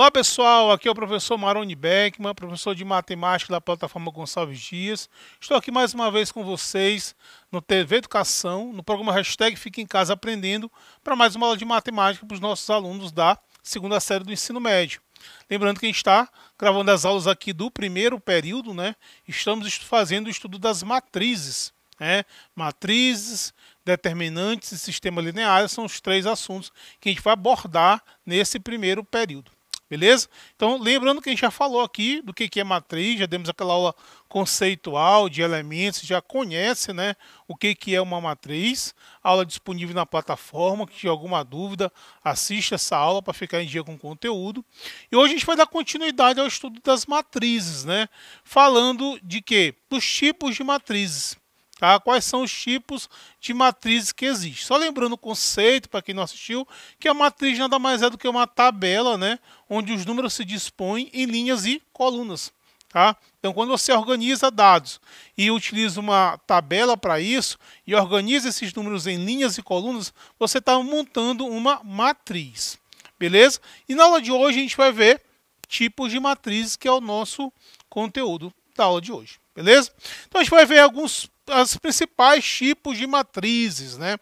Olá pessoal, aqui é o professor Maroni Beckman, professor de matemática da plataforma Gonçalves Dias. Estou aqui mais uma vez com vocês no TV Educação, no programa Hashtag Fique em Casa Aprendendo, para mais uma aula de matemática para os nossos alunos da segunda série do ensino médio. Lembrando que a gente está gravando as aulas aqui do primeiro período, né? Estamos fazendo o estudo das matrizes, né? Matrizes, determinantes e sistema linear são os três assuntos que a gente vai abordar nesse primeiro período. Beleza? Então, lembrando que a gente já falou aqui do que, que é matriz, já demos aquela aula conceitual de elementos, já conhece né, o que, que é uma matriz. Aula disponível na plataforma, que tiver alguma dúvida, assista essa aula para ficar em dia com o conteúdo. E hoje a gente vai dar continuidade ao estudo das matrizes, né? Falando de quê? Dos tipos de matrizes. Tá? Quais são os tipos de matrizes que existem? Só lembrando o conceito, para quem não assistiu, que a matriz nada mais é do que uma tabela, né? onde os números se dispõem em linhas e colunas. Tá? Então, quando você organiza dados e utiliza uma tabela para isso, e organiza esses números em linhas e colunas, você está montando uma matriz. Beleza? E na aula de hoje a gente vai ver tipos de matrizes, que é o nosso conteúdo da aula de hoje. Beleza? Então a gente vai ver alguns os principais tipos de matrizes, né?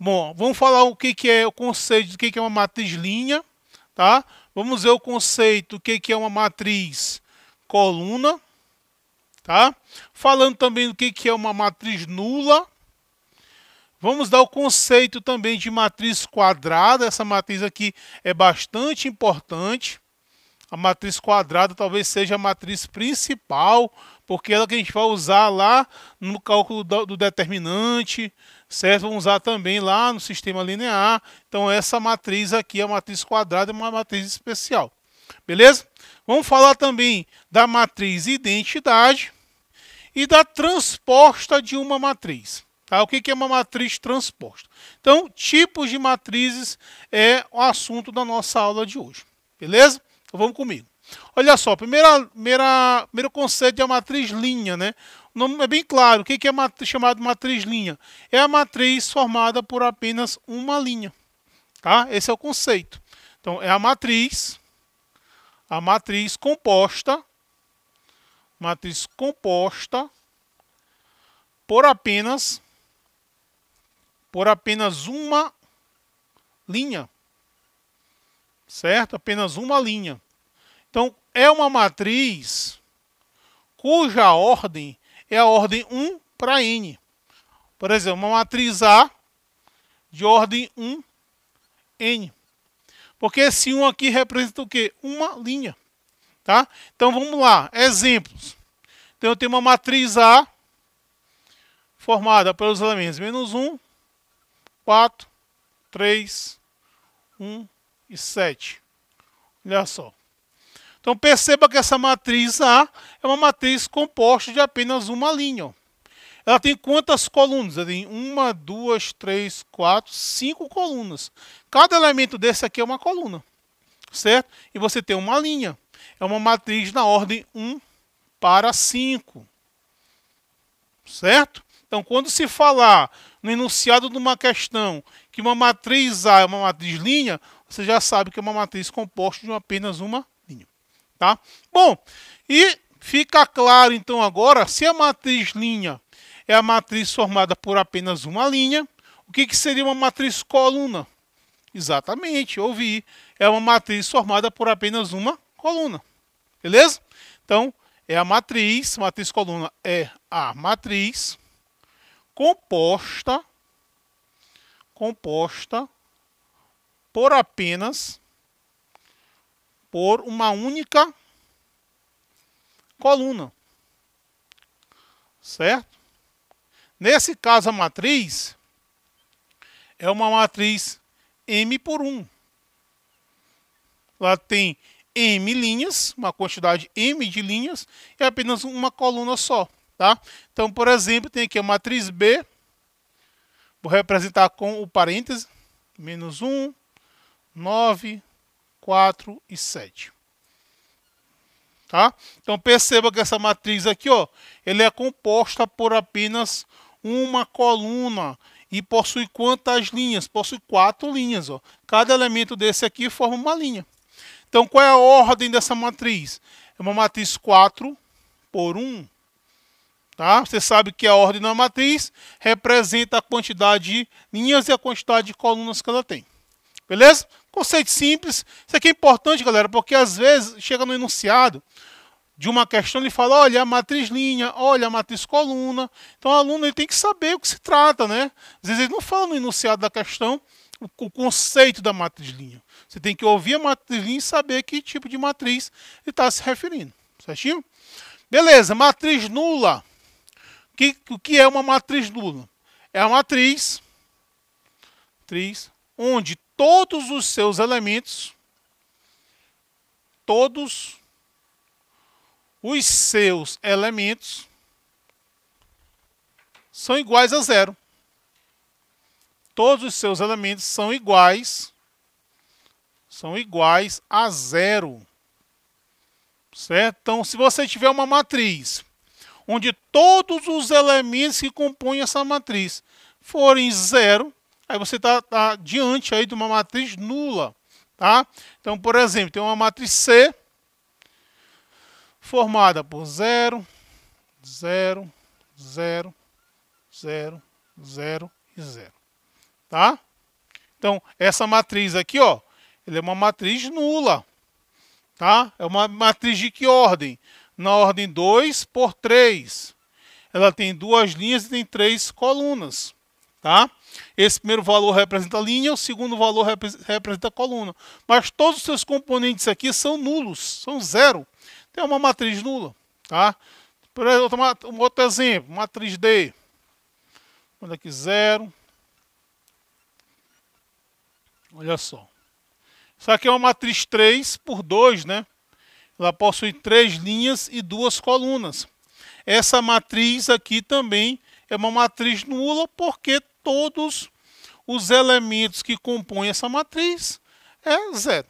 Bom, vamos falar o que, que é o conceito do que, que é uma matriz linha, tá? Vamos ver o conceito do que, que é uma matriz coluna, tá? Falando também do que, que é uma matriz nula. Vamos dar o conceito também de matriz quadrada. Essa matriz aqui é bastante importante. A matriz quadrada talvez seja a matriz principal porque é ela que a gente vai usar lá no cálculo do, do determinante, certo? Vamos usar também lá no sistema linear. Então essa matriz aqui, a matriz quadrada, é uma matriz especial. Beleza? Vamos falar também da matriz identidade e da transposta de uma matriz. Tá? O que é uma matriz transposta? Então, tipos de matrizes é o assunto da nossa aula de hoje. Beleza? Então vamos comigo. Olha só, primeira, primeira, primeiro conceito é a matriz linha, né? O nome é bem claro. O que é matriz, chamado matriz linha? É a matriz formada por apenas uma linha. Tá? Esse é o conceito. Então, é a matriz, a matriz composta, matriz composta por apenas, por apenas uma linha. Certo? Apenas uma linha. Então, é uma matriz cuja ordem é a ordem 1 para n. Por exemplo, uma matriz A de ordem 1, n. Porque esse 1 aqui representa o quê? Uma linha. Tá? Então, vamos lá. Exemplos. Então, eu tenho uma matriz A formada pelos elementos menos 1, 4, 3, 1 e 7. Olha só. Então perceba que essa matriz A é uma matriz composta de apenas uma linha. Ela tem quantas colunas? Ela tem uma, duas, três, quatro, cinco colunas. Cada elemento desse aqui é uma coluna, certo? E você tem uma linha. É uma matriz na ordem 1 para 5, certo? Então, quando se falar no enunciado de uma questão que uma matriz A é uma matriz linha, você já sabe que é uma matriz composta de apenas uma Tá? Bom, e fica claro então agora, se a matriz linha é a matriz formada por apenas uma linha, o que, que seria uma matriz coluna? Exatamente, ouvi. É uma matriz formada por apenas uma coluna. Beleza? Então, é a matriz, matriz coluna é a matriz composta composta por apenas por uma única coluna. Certo? Nesse caso, a matriz é uma matriz M por 1. Ela tem M linhas, uma quantidade M de linhas, e apenas uma coluna só. Tá? Então, por exemplo, tem aqui a matriz B, vou representar com o parêntese, menos 1, 9, 4 e 7. Tá? Então perceba que essa matriz aqui, ó, ele é composta por apenas uma coluna e possui quantas linhas? Possui quatro linhas, ó. Cada elemento desse aqui forma uma linha. Então, qual é a ordem dessa matriz? É uma matriz 4 por 1. Tá? Você sabe que a ordem da matriz representa a quantidade de linhas e a quantidade de colunas que ela tem. Beleza? Conceito simples. Isso aqui é importante, galera, porque às vezes chega no enunciado de uma questão e fala, olha, a matriz linha, olha, a matriz coluna. Então o aluno ele tem que saber o que se trata, né? Às vezes ele não fala no enunciado da questão o, o conceito da matriz linha. Você tem que ouvir a matriz linha e saber que tipo de matriz ele está se referindo. Certinho? Beleza, matriz nula. Que, o que é uma matriz nula? É a matriz, matriz onde todos os seus elementos, todos os seus elementos são iguais a zero. Todos os seus elementos são iguais, são iguais a zero. Certo? Então, se você tiver uma matriz onde todos os elementos que compõem essa matriz forem zero, aí você está tá diante aí de uma matriz nula. Tá? Então, por exemplo, tem uma matriz C formada por 0, 0, 0, 0, 0 e 0. Tá? Então, essa matriz aqui, ó, ela é uma matriz nula. Tá? É uma matriz de que ordem? Na ordem 2 por 3. Ela tem duas linhas e tem três colunas. Tá? Esse primeiro valor representa a linha, o segundo valor representa a coluna. Mas todos os seus componentes aqui são nulos, são zero tem uma matriz nula. Tá? Por exemplo, um outro exemplo, matriz D. Olha aqui, zero. Olha só. Isso aqui é uma matriz 3 por 2, né? Ela possui três linhas e duas colunas. Essa matriz aqui também é uma matriz nula porque todos os elementos que compõem essa matriz é zero.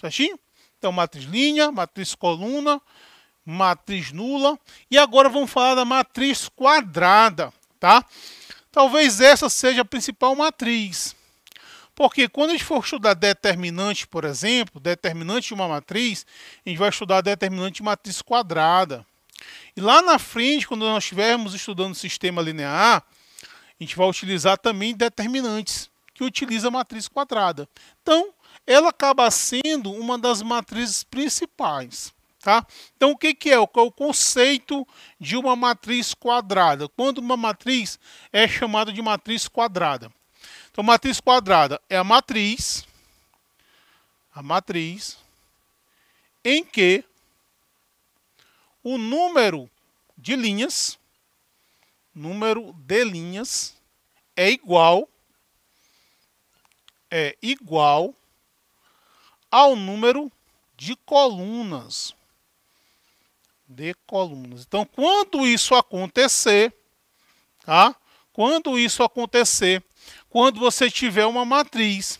Certinho? Então, matriz linha, matriz coluna, matriz nula. E agora vamos falar da matriz quadrada, tá? Talvez essa seja a principal matriz. Porque quando a gente for estudar determinante, por exemplo, determinante de uma matriz, a gente vai estudar determinante de matriz quadrada. E lá na frente, quando nós estivermos estudando sistema linear, a gente vai utilizar também determinantes, que utiliza a matriz quadrada. Então, ela acaba sendo uma das matrizes principais. Tá? Então, o que, que é? O, o conceito de uma matriz quadrada? Quando uma matriz é chamada de matriz quadrada. Então, matriz quadrada é a matriz, a matriz em que o número de linhas, número de linhas é igual é igual ao número de colunas. De colunas. Então, quando isso acontecer, tá? Quando isso acontecer, quando você tiver uma matriz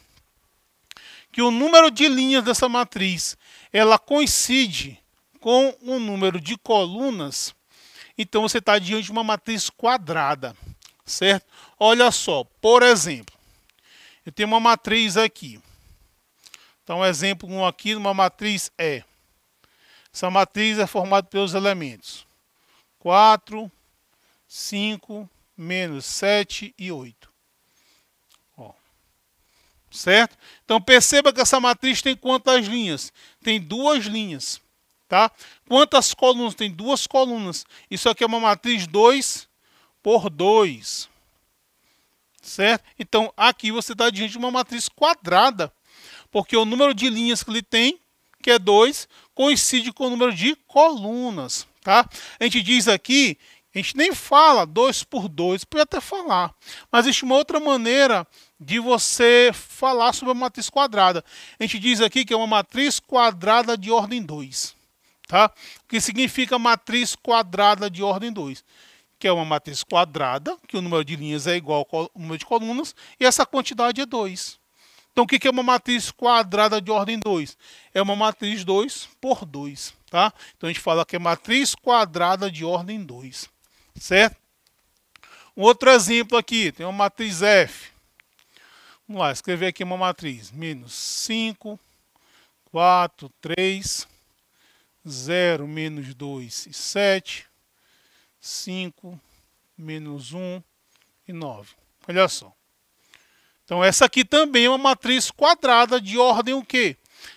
que o número de linhas dessa matriz ela coincide com o número de colunas, então você está diante de uma matriz quadrada, certo? Olha só, por exemplo, eu tenho uma matriz aqui. Então, exemplo 1 aqui, uma matriz E. Essa matriz é formada pelos elementos 4, 5, menos 7 e 8. Ó. Certo? Então, perceba que essa matriz tem quantas linhas? Tem duas linhas. Tá? Quantas colunas? Tem duas colunas. Isso aqui é uma matriz 2 por 2. Certo? Então, aqui você está diante de uma matriz quadrada porque o número de linhas que ele tem, que é 2, coincide com o número de colunas. Tá? A gente diz aqui, a gente nem fala 2 por 2, pode até falar, mas existe uma outra maneira de você falar sobre a matriz quadrada. A gente diz aqui que é uma matriz quadrada de ordem 2. Tá? O que significa matriz quadrada de ordem 2? Que é uma matriz quadrada, que o número de linhas é igual ao número de colunas, e essa quantidade é 2. Então, o que é uma matriz quadrada de ordem 2? É uma matriz 2 por 2, tá? Então, a gente fala que é matriz quadrada de ordem 2, certo? Um outro exemplo aqui, tem uma matriz F. Vamos lá, escrever aqui uma matriz. Menos 5, 4, 3, 0, menos 2 e 7, 5, menos 1 e 9. Olha só. Então, essa aqui também é uma matriz quadrada de ordem o quê?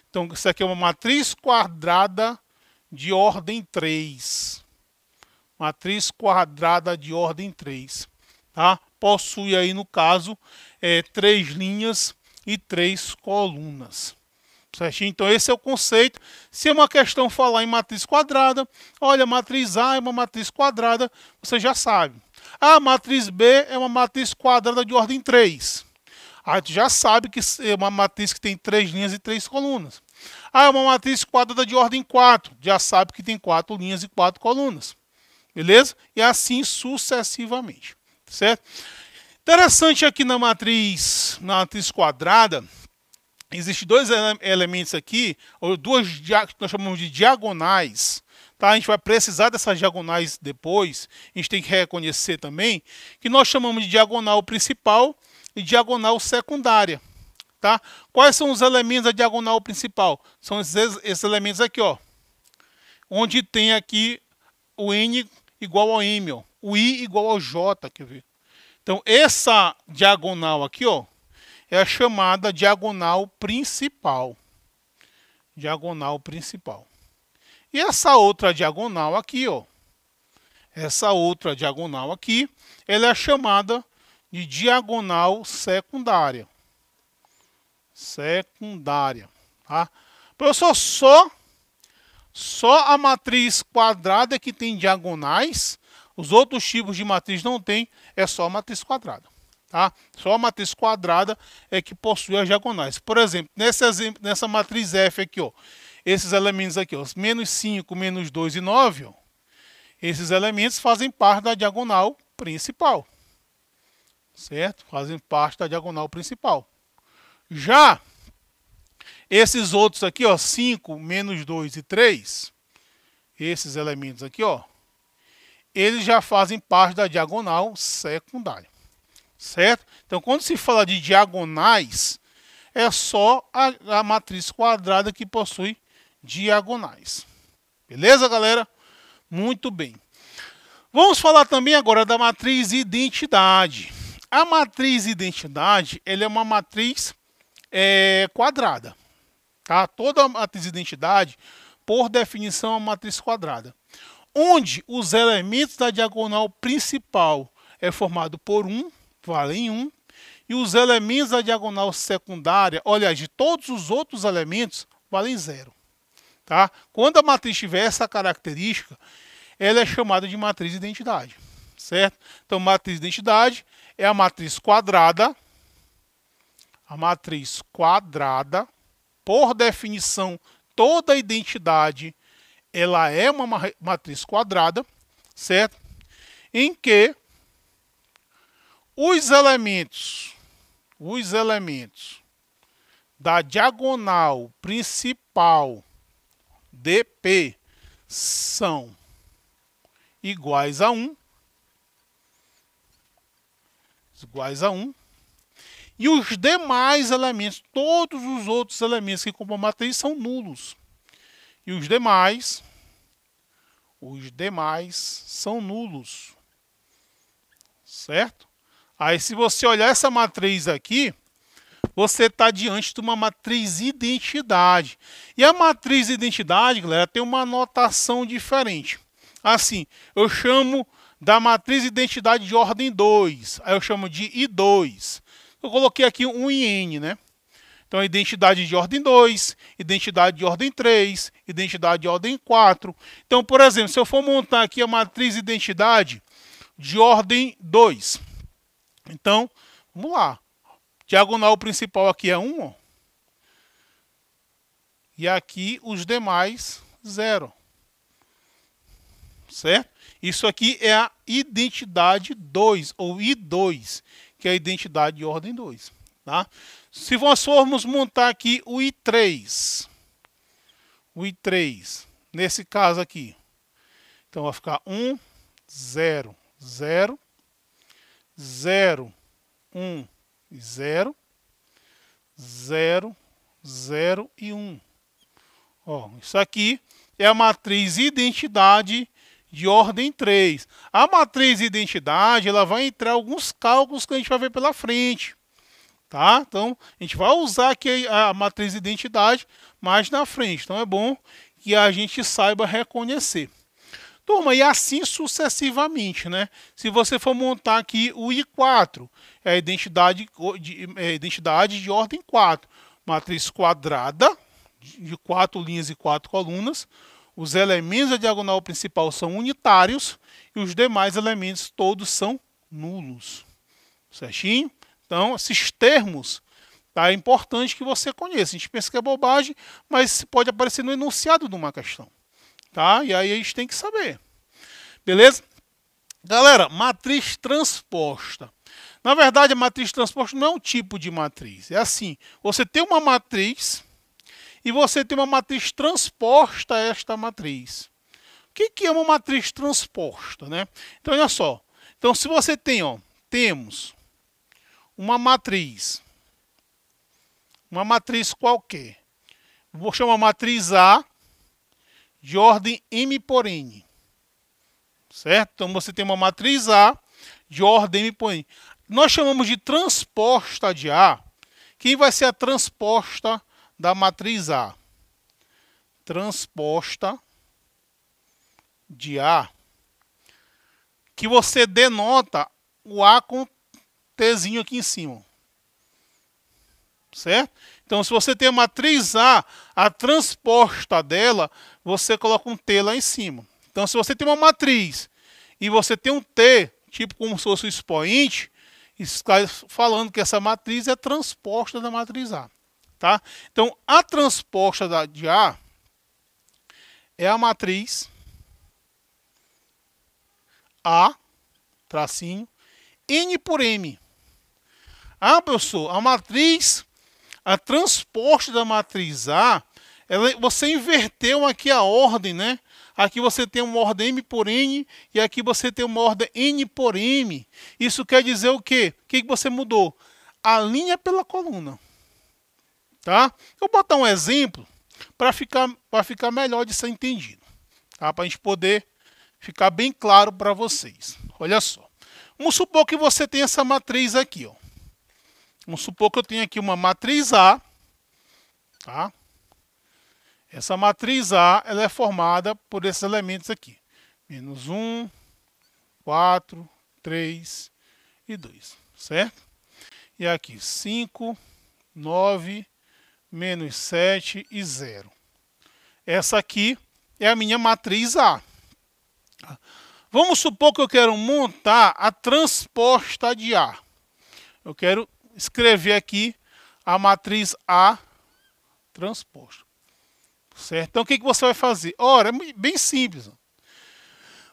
Então, isso aqui é uma matriz quadrada de ordem 3. Matriz quadrada de ordem 3. Tá? Possui aí, no caso, é, três linhas e três colunas. Certinho? Então, esse é o conceito. Se é uma questão falar em matriz quadrada, olha, matriz A é uma matriz quadrada, você já sabe. A matriz B é uma matriz quadrada de ordem 3. Aí tu já sabe que é uma matriz que tem três linhas e três colunas. Ah, é uma matriz quadrada de ordem 4. Já sabe que tem quatro linhas e quatro colunas. Beleza? E assim sucessivamente. Certo? Interessante aqui na matriz, na matriz quadrada, existem dois ele elementos aqui, ou duas que nós chamamos de diagonais. Tá? A gente vai precisar dessas diagonais depois. A gente tem que reconhecer também que nós chamamos de diagonal principal e diagonal secundária. Tá? Quais são os elementos da diagonal principal? São esses, esses elementos aqui, ó, onde tem aqui o n igual ao m, ó, o i igual ao j, quer ver? Então, essa diagonal aqui, ó, é a chamada diagonal principal. Diagonal principal. E essa outra diagonal aqui, ó, essa outra diagonal aqui, ela é chamada de diagonal secundária. Secundária, tá? Professor, só só a matriz quadrada que tem diagonais, os outros tipos de matriz não tem, é só a matriz quadrada. Tá? Só a matriz quadrada é que possui as diagonais. Por exemplo, nessa, nessa matriz F aqui, ó, esses elementos aqui, ó, menos 5, menos 2 e 9, ó, esses elementos fazem parte da diagonal principal. Certo? Fazem parte da diagonal principal. Já esses outros aqui, ó, 5, menos 2 e 3, esses elementos aqui, ó, eles já fazem parte da diagonal secundária. Certo? Então, quando se fala de diagonais, é só a, a matriz quadrada que possui diagonais. Beleza, galera? Muito bem. Vamos falar também agora da matriz identidade. A matriz identidade ela é uma matriz é, quadrada. Tá? Toda matriz identidade, por definição, é uma matriz quadrada onde os elementos da diagonal principal é formado por 1, valem 1, e os elementos da diagonal secundária, olha, de todos os outros elementos, valem 0. Tá? Quando a matriz tiver essa característica, ela é chamada de matriz de identidade. Certo? Então, matriz de identidade é a matriz quadrada, a matriz quadrada, por definição, toda identidade ela é uma matriz quadrada, certo? Em que os elementos, os elementos da diagonal principal DP são iguais a 1, iguais a 1, e os demais elementos, todos os outros elementos que compõem a matriz são nulos. E os demais, os demais são nulos. Certo? Aí se você olhar essa matriz aqui, você está diante de uma matriz identidade. E a matriz identidade, galera, tem uma notação diferente. Assim, eu chamo da matriz identidade de ordem 2. Aí eu chamo de I2. Eu coloquei aqui um IN, né? Então, identidade de ordem 2, identidade de ordem 3, identidade de ordem 4. Então, por exemplo, se eu for montar aqui a matriz identidade de ordem 2. Então, vamos lá. Diagonal principal aqui é 1. Ó. E aqui os demais, 0. Certo? Isso aqui é a identidade 2, ou I2, que é a identidade de ordem 2. Tá? Se nós formos montar aqui o I3, o I3, nesse caso aqui, então vai ficar 1, 0, 0, 0, 1 e 0, 0, 0 e 1. Ó, isso aqui é a matriz identidade de ordem 3. A matriz identidade, ela vai entrar alguns cálculos que a gente vai ver pela frente. Tá? Então, a gente vai usar aqui a matriz identidade mais na frente. Então, é bom que a gente saiba reconhecer. Turma, e assim sucessivamente, né? Se você for montar aqui o I4, é a identidade de, é a identidade de ordem 4. Matriz quadrada, de quatro linhas e quatro colunas. Os elementos da diagonal principal são unitários e os demais elementos todos são nulos. Certinho? Então, esses termos tá, é importante que você conheça. A gente pensa que é bobagem, mas pode aparecer no enunciado de uma questão. Tá? E aí a gente tem que saber. Beleza? Galera, matriz transposta. Na verdade, a matriz transposta não é um tipo de matriz. É assim, você tem uma matriz e você tem uma matriz transposta a esta matriz. O que, que é uma matriz transposta? Né? Então, olha só. Então, se você tem, ó, temos uma matriz, uma matriz qualquer, vou chamar matriz A de ordem M por N. Certo? Então, você tem uma matriz A de ordem M por N. Nós chamamos de transposta de A. Quem vai ser a transposta da matriz A transposta de A, que você denota o A com Tzinho aqui em cima. Certo? Então, se você tem a matriz A, a transposta dela, você coloca um T lá em cima. Então, se você tem uma matriz e você tem um T, tipo como se fosse o expoente, está falando que essa matriz é transposta da matriz A. Tá? Então, a transposta da, de A é a matriz A, tracinho, N por M. Ah, professor, a matriz, a transposta da matriz A, ela, você inverteu aqui a ordem, né? Aqui você tem uma ordem M por N e aqui você tem uma ordem N por M. Isso quer dizer o quê? O que você mudou? A linha pela coluna. Tá? Eu vou botar um exemplo para ficar, ficar melhor de ser entendido. Tá? Para a gente poder ficar bem claro para vocês. Olha só. Vamos supor que você tem essa matriz aqui. Ó. Vamos supor que eu tenho aqui uma matriz A. Tá? Essa matriz A ela é formada por esses elementos aqui. Menos 1, 4, 3 e 2. Certo? E aqui 5, 9, menos 7 e 0. Essa aqui é a minha matriz A. Vamos supor que eu quero montar a transposta de A. Eu quero escrever aqui a matriz A transposta. Certo? Então, o que, que você vai fazer? Ora, é bem simples.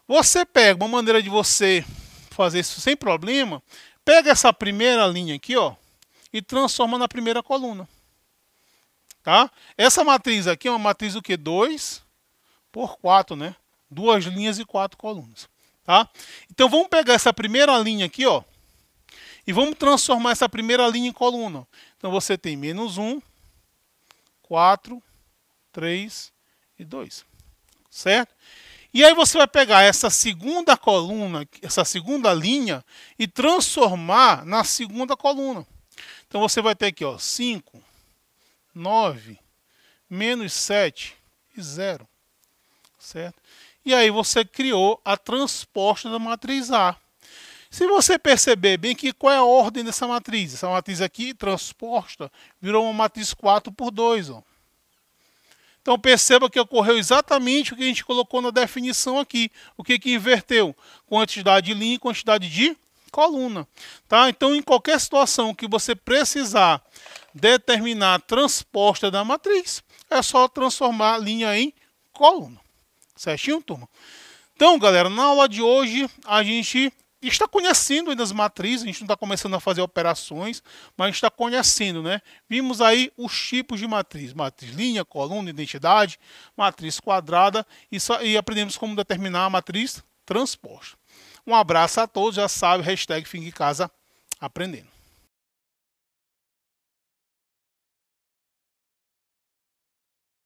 Você pega uma maneira de você fazer isso sem problema, pega essa primeira linha aqui, ó, e transforma na primeira coluna. Tá? Essa matriz aqui é uma matriz do que? 2 por 4, né? Duas linhas e quatro colunas. Tá? Então vamos pegar essa primeira linha aqui, ó, e vamos transformar essa primeira linha em coluna. Então você tem menos 1, 4, 3 e 2. Certo? E aí você vai pegar essa segunda coluna, essa segunda linha, e transformar na segunda coluna. Então você vai ter aqui, ó, 5, 9, menos 7 e 0. Certo? E aí você criou a transposta da matriz A. Se você perceber bem que qual é a ordem dessa matriz, essa matriz aqui transposta virou uma matriz 4 por 2. Ó. Então perceba que ocorreu exatamente o que a gente colocou na definição aqui. O que, que inverteu? Quantidade de linha e quantidade de coluna. Tá? Então, em qualquer situação que você precisar determinar a transposta da matriz, é só transformar a linha em coluna. Certinho, turma? Então, galera, na aula de hoje a gente está conhecendo ainda as matrizes, a gente não está começando a fazer operações, mas está conhecendo, né? Vimos aí os tipos de matriz, matriz linha, coluna, identidade, matriz quadrada e, só, e aprendemos como determinar a matriz transposta. Um abraço a todos, já sabe, hashtag Fique Casa Aprendendo.